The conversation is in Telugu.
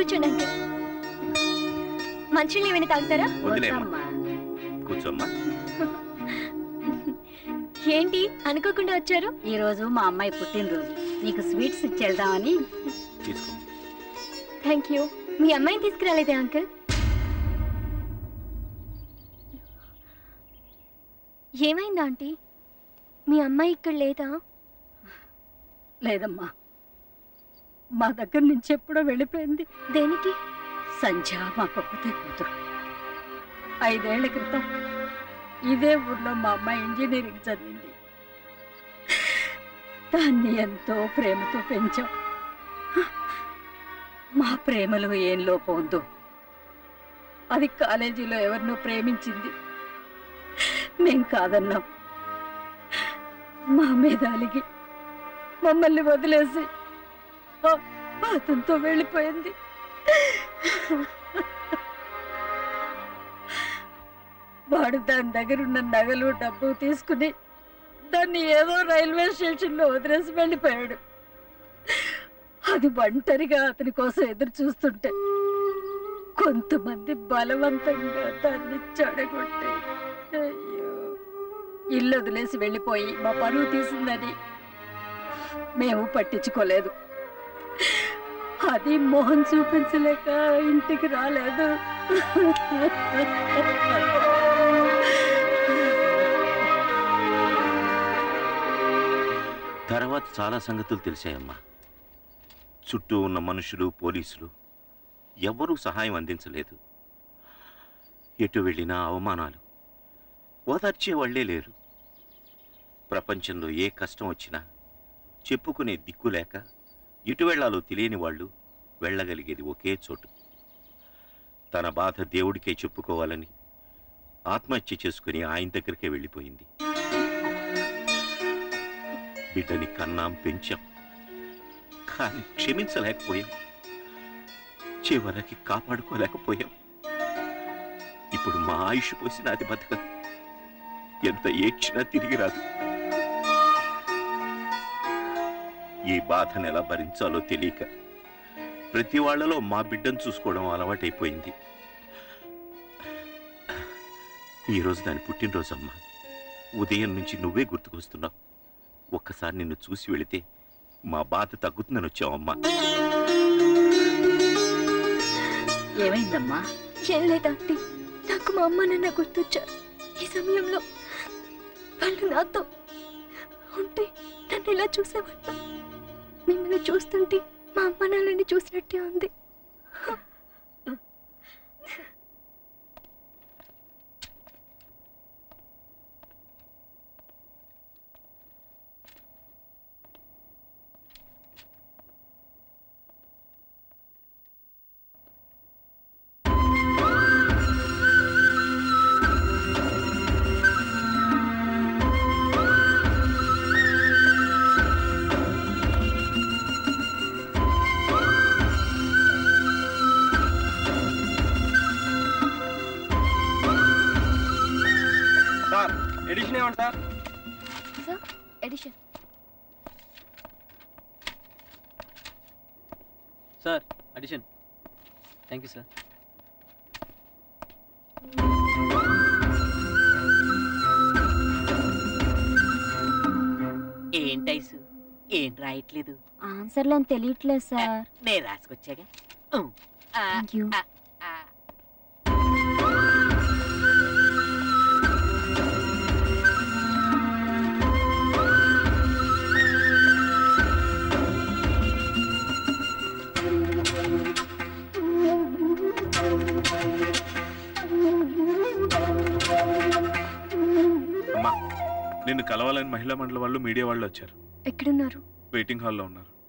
కూర్చోండి అంకుల్ మంచినీళ్ళు ఏమైనా తాగుతారా? కూర్చోమ్మా. ఏంటి? అనుకోకుండా వచ్చారు? ఈ రోజు మా అమ్మాయి పుట్టినరోజు. నీకు స్వీట్స్ ఇచ్చి వెళ్దామని తీసుకో. థ్యాంక్ యూ మీ అమ్మాయిని తీసుకురాలేదే అంకుల్? ఏమైందా ఆంటీ? మీ అమ్మాయి ఇక్కడ లేదా? లేదమ్మా. మా దగ్గర నుంచి ఎప్పుడో వెళ్ళిపోయింది. దేనికి? సంధ్య మా పప్పుతే కూతురు. ఐదేళ్ళ క్రితం ఇదే ఊర్లో మా అమ్మాయి ఇంజనీరింగ్ చదివింది. దాన్ని ఎంతో ప్రేమతో పెంచాం. మా ప్రేమలో ఏం లోపం ఉందో అది కాలేజీలో ఎవరినో ప్రేమించింది. మేం కాదన్నాం. మా మీద అలిగి మమ్మల్ని వదిలేసి అతనితో వెళ్ళిపోయింది. వాడు దాని దగ్గరున్న నగలు డబ్బు తీసుకుని దాన్ని ఏదో రైల్వే స్టేషన్లో వదిలేసి వెళ్ళిపోయాడు. అది ఒంటరిగా అతని కోసం ఎదురు చూస్తుంటే కొంతమంది బలవంతంగా దాన్ని చెడగొట్టి అయ్యో ఇల్లు వదిలేసి వెళ్ళిపోయి మా పరువు తీసిందని మేము పట్టించుకోలేదు. అది మోహన్ చూపించలేక ఇంటికి రాలేదు. తర్వాత చాలా సంగతులు తెలిసాయమ్మా. చుట్టూ ఉన్న మనుషులు పోలీసులు ఎవ్వరూ సహాయం అందించలేదు. ఎటు వెళ్ళినా అవమానాలు. ఓదార్చే వాళ్ళే లేరు. ప్రపంచంలో ఏ కష్టం వచ్చినా చెప్పుకునే దిక్కు లేక ఇటు వెళ్ళాలో తెలియని వాళ్ళు వెళ్ళగలిగేది ఒకే చోటు. తన బాధ దేవుడికే చెప్పుకోవాలని ఆత్మహత్య చేసుకుని ఆయన దగ్గరికే వెళ్ళిపోయింది. బిడ్డని కన్నాం పెంచాం. కానీ క్షమించలేకపోయాం. చివరికి కాపాడుకోలేకపోయాం. ఇప్పుడు మా ఆయుష్ పోసిన అది బతకదు. ఎంత ఏడ్చినా తిరిగి రాదు. ఈ బాధను ఎలా భరించాలో తెలియక ప్రతి వాళ్ళలో మా బిడ్డను చూసుకోవడం అలవాటైపోయింది. ఈరోజు దాని పుట్టినరోజు అమ్మా. ఉదయం నుంచి నువ్వే గుర్తుకొస్తున్నావు. ఒక్కసారి నిన్ను చూసి వెళితే మా బాధ తగ్గుతుందని వచ్చావమ్మా ఏమైందమ్మా? ఏం నాకు మా అమ్మ నాన్న గుర్తొచ్చారు. ఈ సమయంలో వాళ్ళు నాతో ఉంటే నన్ను ఇలా చూసేవాళ్ళు. మిమ్మల్ని చూస్తుంటే మా అమ్మ నాన్నని చూసినట్టే ఉంది. ఎడిషన్ ఏమండి sir sir edition sir addition thank you sir ఏంటైసు ఏం రాయట్లేదు? ఆన్సర్లు అని తెలియట్లేదు సార్ నేను రాసుకొచ్చాగా. థ్యాంక్ యూ నిన్ను కలవాలని మహిళా మండలి వాళ్ళు మీడియా వాళ్ళు వచ్చారు. ఎక్కడున్నారు? వెయిటింగ్ హాల్లో ఉన్నారు.